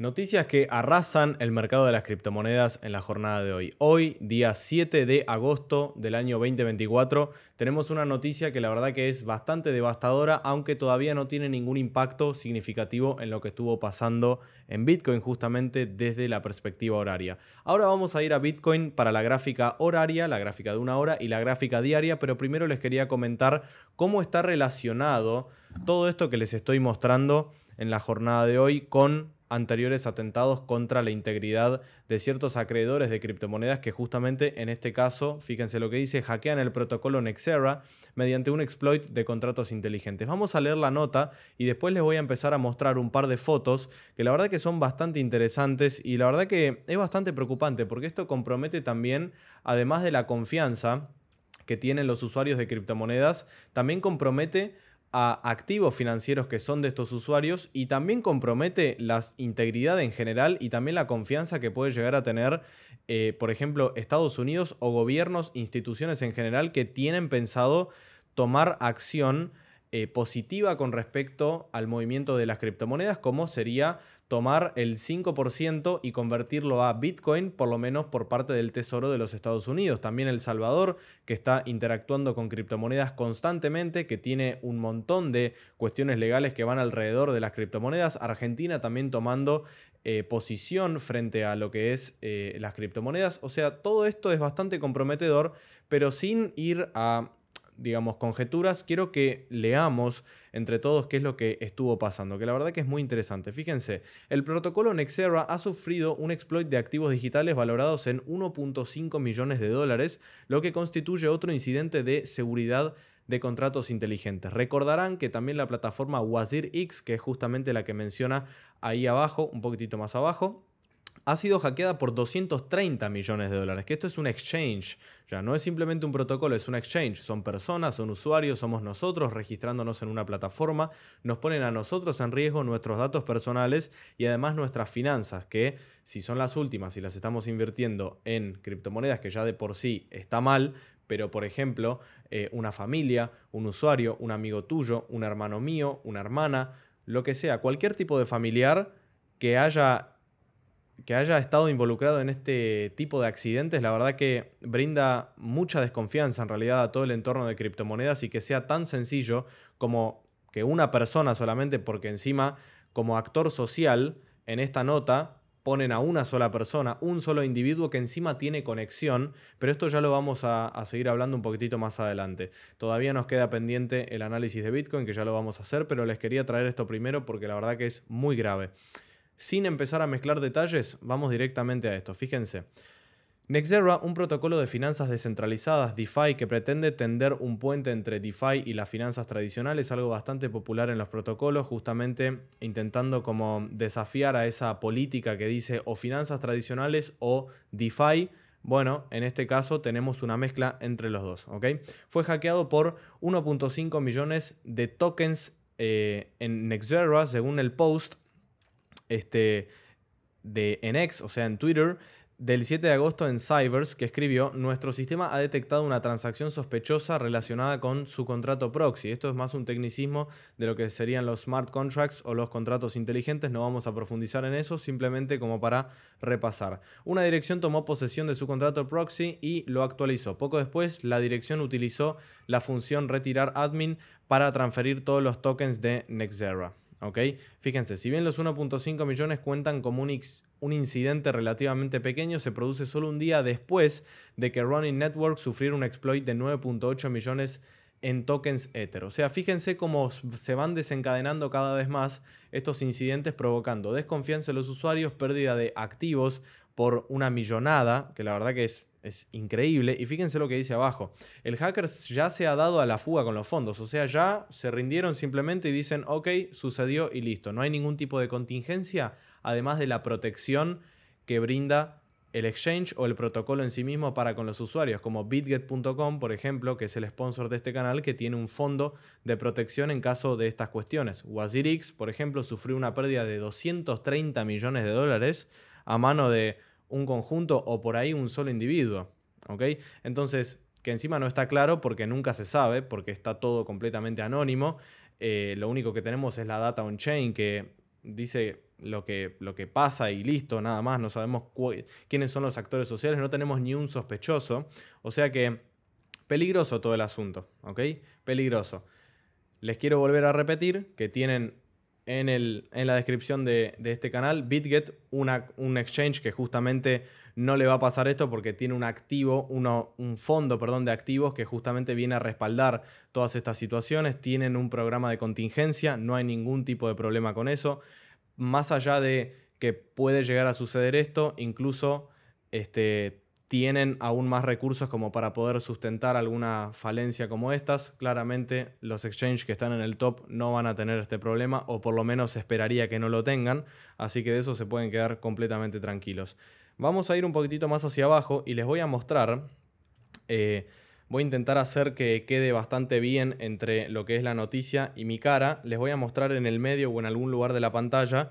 Noticias que arrasan el mercado de las criptomonedas en la jornada de hoy. Hoy, día 7 de agosto del año 2024, tenemos una noticia que la verdad que es bastante devastadora, aunque todavía no tiene ningún impacto significativo en lo que estuvo pasando en Bitcoin justamente desde la perspectiva horaria. Ahora vamos a ir a Bitcoin para la gráfica horaria, la gráfica de una hora y la gráfica diaria, pero primero les quería comentar cómo está relacionado todo esto que les estoy mostrando en la jornada de hoy con anteriores atentados contra la integridad de ciertos acreedores de criptomonedas que justamente en este caso, fíjense lo que dice, hackean el protocolo Nexera mediante un exploit de contratos inteligentes. Vamos a leer la nota y después les voy a empezar a mostrar un par de fotos que la verdad que son bastante interesantes y la verdad que es bastante preocupante porque esto compromete también, además de la confianza que tienen los usuarios de criptomonedas, también compromete a activos financieros que son de estos usuarios y también compromete la integridad en general y también la confianza que puede llegar a tener, eh, por ejemplo, Estados Unidos o gobiernos, instituciones en general que tienen pensado tomar acción eh, positiva con respecto al movimiento de las criptomonedas, como sería tomar el 5% y convertirlo a Bitcoin, por lo menos por parte del Tesoro de los Estados Unidos. También El Salvador, que está interactuando con criptomonedas constantemente, que tiene un montón de cuestiones legales que van alrededor de las criptomonedas. Argentina también tomando eh, posición frente a lo que es eh, las criptomonedas. O sea, todo esto es bastante comprometedor, pero sin ir a digamos, conjeturas, quiero que leamos entre todos qué es lo que estuvo pasando, que la verdad que es muy interesante. Fíjense, el protocolo Nexera ha sufrido un exploit de activos digitales valorados en 1.5 millones de dólares, lo que constituye otro incidente de seguridad de contratos inteligentes. Recordarán que también la plataforma WazirX, que es justamente la que menciona ahí abajo, un poquitito más abajo, ha sido hackeada por 230 millones de dólares, que esto es un exchange, ya no es simplemente un protocolo, es un exchange, son personas, son usuarios, somos nosotros registrándonos en una plataforma, nos ponen a nosotros en riesgo nuestros datos personales y además nuestras finanzas, que si son las últimas y las estamos invirtiendo en criptomonedas, que ya de por sí está mal, pero por ejemplo, eh, una familia, un usuario, un amigo tuyo, un hermano mío, una hermana, lo que sea, cualquier tipo de familiar que haya que haya estado involucrado en este tipo de accidentes, la verdad que brinda mucha desconfianza en realidad a todo el entorno de criptomonedas y que sea tan sencillo como que una persona solamente, porque encima como actor social en esta nota ponen a una sola persona, un solo individuo que encima tiene conexión, pero esto ya lo vamos a, seguir hablando un poquitito más adelante. Todavía nos queda pendiente el análisis de Bitcoin, que ya lo vamos a hacer, pero les quería traer esto primero porque la verdad que es muy grave. Sin empezar a mezclar detalles, vamos directamente a esto. Fíjense. Nexera, un protocolo de finanzas descentralizadas, DeFi, que pretende tender un puente entre DeFi y las finanzas tradicionales, algo bastante popular en los protocolos, justamente intentando como desafiar a esa política que dice o finanzas tradicionales o DeFi. Bueno, en este caso tenemos una mezcla entre los dos, ¿ok? Fue hackeado por 1.5 millones de tokens eh, en Nexera, según el post, este, de NX, o sea, en Twitter, del 7 de agosto en Cybers, que escribió, nuestro sistema ha detectado una transacción sospechosa relacionada con su contrato proxy. Esto es más un tecnicismo de lo que serían los smart contracts o los contratos inteligentes. No vamos a profundizar en eso, simplemente como para repasar. Una dirección tomó posesión de su contrato proxy y lo actualizó. Poco después, la dirección utilizó la función retirar admin para transferir todos los tokens de Nexera. ¿Ok? Fíjense, si bien los 1.5 millones cuentan como un, un, incidente relativamente pequeño, se produce solo un día después de que Running Network sufriera un exploit de 9.8 millones en tokens Ether. O sea, fíjense cómo se van desencadenando cada vez más estos incidentes provocando desconfianza en los usuarios, pérdida de activos por una millonada, que la verdad que es es increíble. Y fíjense lo que dice abajo. El hacker ya se ha dado a la fuga con los fondos. O sea, ya se rindieron simplemente y dicen, ok, sucedió y listo. No hay ningún tipo de contingencia, además de la protección que brinda el exchange o el protocolo en sí mismo para con los usuarios, como bitget.com, por ejemplo, que es el sponsor de este canal, que tiene un fondo de protección en caso de estas cuestiones. WazirX, por ejemplo, sufrió una pérdida de 230 millones de dólares a mano de un conjunto o por ahí un solo individuo. ¿ok? Entonces, que encima no está claro porque nunca se sabe, porque está todo completamente anónimo. Eh, lo único que tenemos es la data on-chain que dice lo que, lo que pasa y listo, nada más, no sabemos quiénes son los actores sociales, no tenemos ni un sospechoso, o sea que peligroso todo el asunto, ¿ok? Peligroso. Les quiero volver a repetir que tienen en, el, en la descripción de, este canal BitGet, una, un exchange que justamente no le va a pasar esto porque tiene un activo, un fondo perdón, de activos que justamente viene a respaldar todas estas situaciones. Tienen un programa de contingencia, no hay ningún tipo de problema con eso. Más allá de que puede llegar a suceder esto, incluso este, tienen aún más recursos como para poder sustentar alguna falencia como estas. Claramente los exchanges que están en el top no van a tener este problema o por lo menos esperaría que no lo tengan, así que de eso se pueden quedar completamente tranquilos. Vamos a ir un poquitito más hacia abajo y les voy a mostrar, eh, voy a intentar hacer que quede bastante bien entre lo que es la noticia y mi cara. Les voy a mostrar en el medio o en algún lugar de la pantalla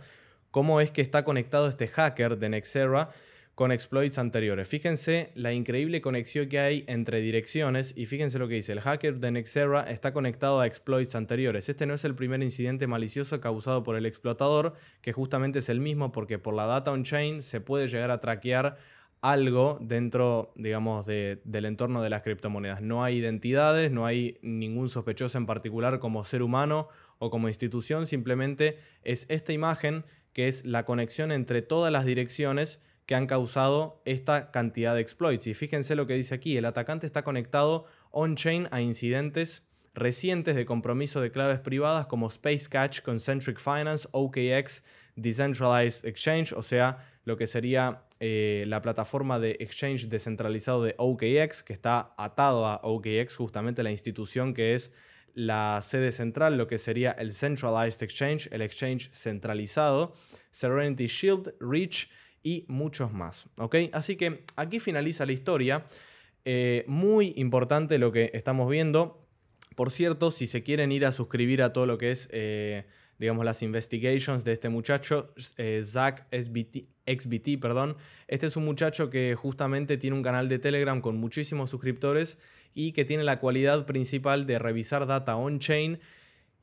cómo es que está conectado este hacker de Nexera con exploits anteriores. Fíjense la increíble conexión que hay entre direcciones y fíjense lo que dice, el hacker de Nexera está conectado a exploits anteriores. Este no es el primer incidente malicioso causado por el explotador, que justamente es el mismo porque por la data on-chain se puede llegar a traquear algo dentro, digamos, del entorno de las criptomonedas. No hay identidades, no hay ningún sospechoso en particular como ser humano o como institución, simplemente es esta imagen que es la conexión entre todas las direcciones que han causado esta cantidad de exploits. Y fíjense lo que dice aquí, el atacante está conectado on-chain a incidentes recientes de compromiso de claves privadas como Space Catch, Concentric Finance, OKX, Decentralized Exchange, o sea, lo que sería eh, la plataforma de exchange descentralizado de OKX, que está atado a OKX, justamente la institución que es la sede central, lo que sería el Centralized Exchange, el exchange centralizado, Serenity Shield, Reach, y muchos más. ¿ok? Así que aquí finaliza la historia. Eh, muy importante lo que estamos viendo. Por cierto, si se quieren ir a suscribir a todo lo que es, eh, digamos, las investigations de este muchacho, eh, Zach XBT, perdón. Este es un muchacho que justamente tiene un canal de Telegram con muchísimos suscriptores y que tiene la cualidad principal de revisar data on-chain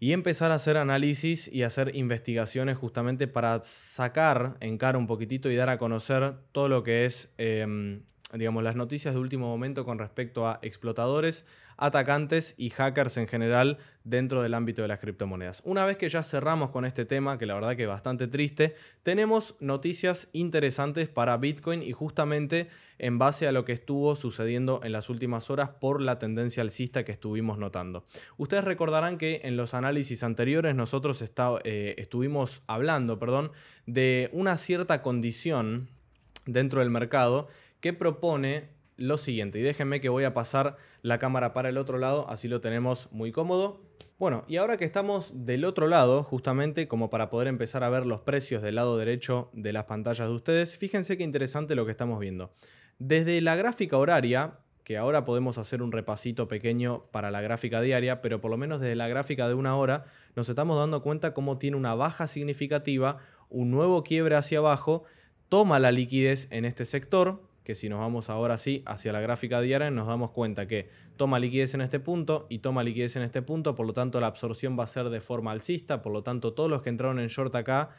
y empezar a hacer análisis y hacer investigaciones justamente para sacar en cara un poquitito y dar a conocer todo lo que es, em, digamos, las noticias de último momento con respecto a explotadores, atacantes y hackers en general dentro del ámbito de las criptomonedas. Una vez que ya cerramos con este tema, que la verdad que es bastante triste, tenemos noticias interesantes para Bitcoin y justamente en base a lo que estuvo sucediendo en las últimas horas por la tendencia alcista que estuvimos notando. Ustedes recordarán que en los análisis anteriores nosotros eh, estuvimos hablando perdón, de una cierta condición dentro del mercado que propone lo siguiente. Y déjenme que voy a pasar la cámara para el otro lado, así lo tenemos muy cómodo. Bueno, y ahora que estamos del otro lado, justamente como para poder empezar a ver los precios del lado derecho de las pantallas de ustedes, fíjense qué interesante lo que estamos viendo. Desde la gráfica horaria, que ahora podemos hacer un repasito pequeño para la gráfica diaria, pero por lo menos desde la gráfica de una hora nos estamos dando cuenta cómo tiene una baja significativa, un nuevo quiebre hacia abajo, toma la liquidez en este sector, que si nos vamos ahora sí hacia la gráfica diaria nos damos cuenta que toma liquidez en este punto y toma liquidez en este punto, por lo tanto la absorción va a ser de forma alcista, por lo tanto todos los que entraron en short acá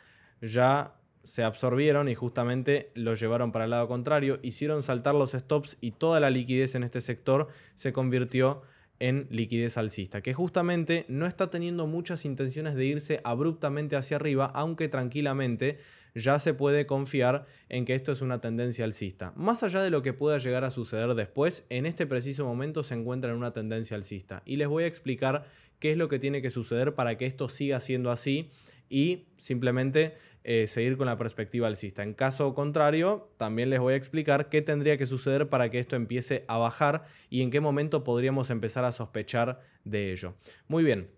ya se absorbieron y justamente lo llevaron para el lado contrario, hicieron saltar los stops y toda la liquidez en este sector se convirtió en liquidez alcista, que justamente no está teniendo muchas intenciones de irse abruptamente hacia arriba, aunque tranquilamente ya se puede confiar en que esto es una tendencia alcista. Más allá de lo que pueda llegar a suceder después, en este preciso momento se encuentra en una tendencia alcista. Y les voy a explicar qué es lo que tiene que suceder para que esto siga siendo así y simplemente eh, seguir con la perspectiva alcista. En caso contrario, también les voy a explicar qué tendría que suceder para que esto empiece a bajar y en qué momento podríamos empezar a sospechar de ello. Muy bien,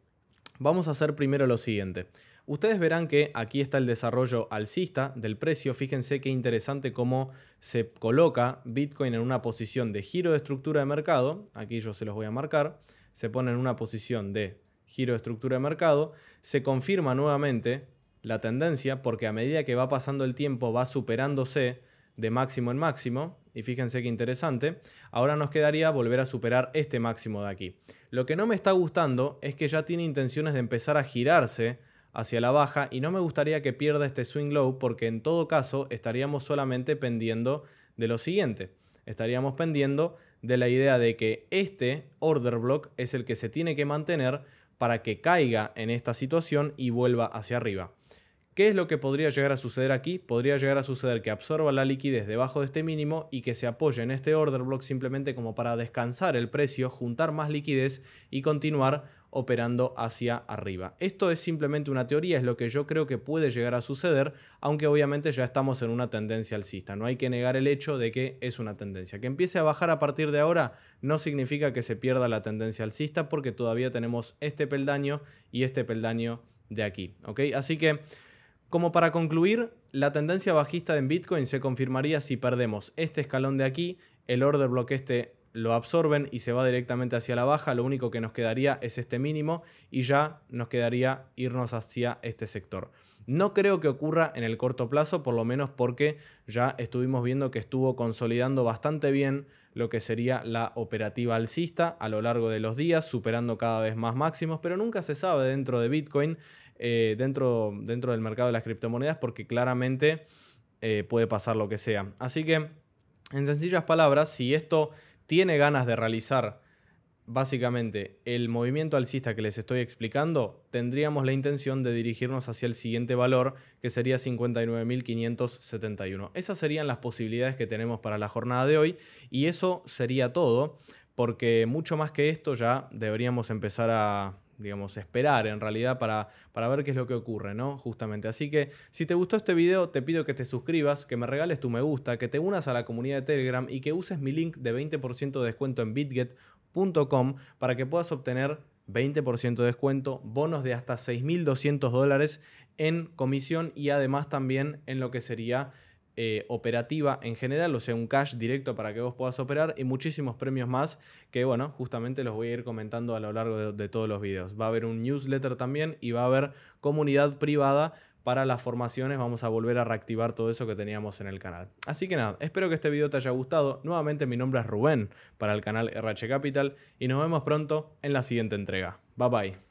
vamos a hacer primero lo siguiente. Ustedes verán que aquí está el desarrollo alcista del precio. Fíjense qué interesante cómo se coloca Bitcoin en una posición de giro de estructura de mercado. Aquí yo se los voy a marcar. Se pone en una posición de giro de estructura de mercado. Se confirma nuevamente la tendencia porque a medida que va pasando el tiempo va superándose de máximo en máximo. Y fíjense qué interesante. Ahora nos quedaría volver a superar este máximo de aquí. Lo que no me está gustando es que ya tiene intenciones de empezar a girarse hacia la baja y no me gustaría que pierda este swing low porque en todo caso estaríamos solamente pendiendo de lo siguiente. Estaríamos pendiendo de la idea de que este order block es el que se tiene que mantener para que caiga en esta situación y vuelva hacia arriba. ¿Qué es lo que podría llegar a suceder aquí? Podría llegar a suceder que absorba la liquidez debajo de este mínimo y que se apoye en este order block simplemente como para descansar el precio, juntar más liquidez y continuar operando hacia arriba. Esto es simplemente una teoría, es lo que yo creo que puede llegar a suceder, aunque obviamente ya estamos en una tendencia alcista. No hay que negar el hecho de que es una tendencia. Que empiece a bajar a partir de ahora no significa que se pierda la tendencia alcista porque todavía tenemos este peldaño y este peldaño de aquí. Así que... Como para concluir, la tendencia bajista en Bitcoin se confirmaría si perdemos este escalón de aquí, el order block este lo absorben y se va directamente hacia la baja, lo único que nos quedaría es este mínimo y ya nos quedaría irnos hacia este sector. No creo que ocurra en el corto plazo, por lo menos porque ya estuvimos viendo que estuvo consolidando bastante bien lo que sería la operativa alcista a lo largo de los días, superando cada vez más máximos, pero nunca se sabe dentro de Bitcoin eh, dentro, dentro del mercado de las criptomonedas porque claramente eh, puede pasar lo que sea. Así que, en sencillas palabras, si esto tiene ganas de realizar básicamente el movimiento alcista que les estoy explicando, tendríamos la intención de dirigirnos hacia el siguiente valor, que sería 59.571. Esas serían las posibilidades que tenemos para la jornada de hoy y eso sería todo, porque mucho más que esto ya deberíamos empezar a digamos, esperar en realidad para, para ver qué es lo que ocurre, ¿no? Justamente. Así que si te gustó este video, te pido que te suscribas, que me regales tu me gusta, que te unas a la comunidad de Telegram y que uses mi link de 20% de descuento en bitget.com para que puedas obtener 20% de descuento, bonos de hasta 6.200 dólares en comisión y además también en lo que sería eh, operativa en general, o sea, un cash directo para que vos puedas operar y muchísimos premios más que, bueno, justamente los voy a ir comentando a lo largo de, todos los videos. Va a haber un newsletter también y va a haber comunidad privada para las formaciones. Vamos a volver a reactivar todo eso que teníamos en el canal. Así que nada, espero que este video te haya gustado. Nuevamente mi nombre es Rubén para el canal RH Capital y nos vemos pronto en la siguiente entrega. Bye bye.